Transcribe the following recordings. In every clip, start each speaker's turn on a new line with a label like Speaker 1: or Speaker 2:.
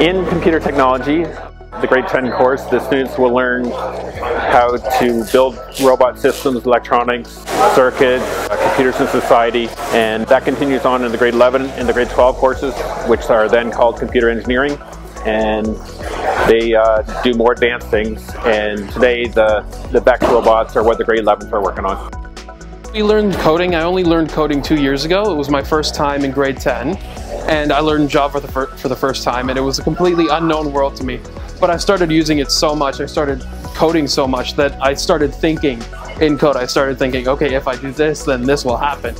Speaker 1: In computer technology, the grade 10 course, the students will learn how to build robot systems, electronics, circuit, uh, computers in society, and that continues on in the grade 11 and the grade 12 courses, which are then called computer engineering. And they uh, do more advanced things. And today, the, the VEX robots are what the grade 11s are working on.
Speaker 2: We learned coding. I only learned coding two years ago. It was my first time in grade 10 and I learned Java for the, for the first time and it was a completely unknown world to me. But I started using it so much, I started coding so much that I started thinking in code. I started thinking, okay, if I do this, then this will happen.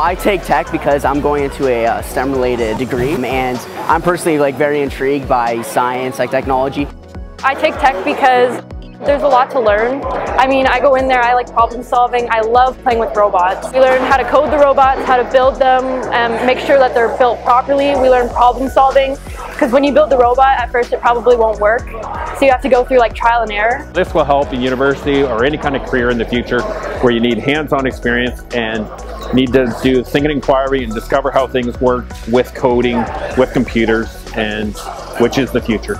Speaker 3: I take tech because I'm going into a uh, STEM related degree and I'm personally like very intrigued by science, like technology.
Speaker 4: I take tech because there's a lot to learn. I mean, I go in there, I like problem solving, I love playing with robots. We learn how to code the robots, how to build them, and make sure that they're built properly. We learn problem solving, because when you build the robot, at first it probably won't work. So you have to go through like trial and error.
Speaker 1: This will help in university or any kind of career in the future where you need hands-on experience and need to do thinking inquiry and discover how things work with coding, with computers, and which is the future.